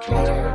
creator.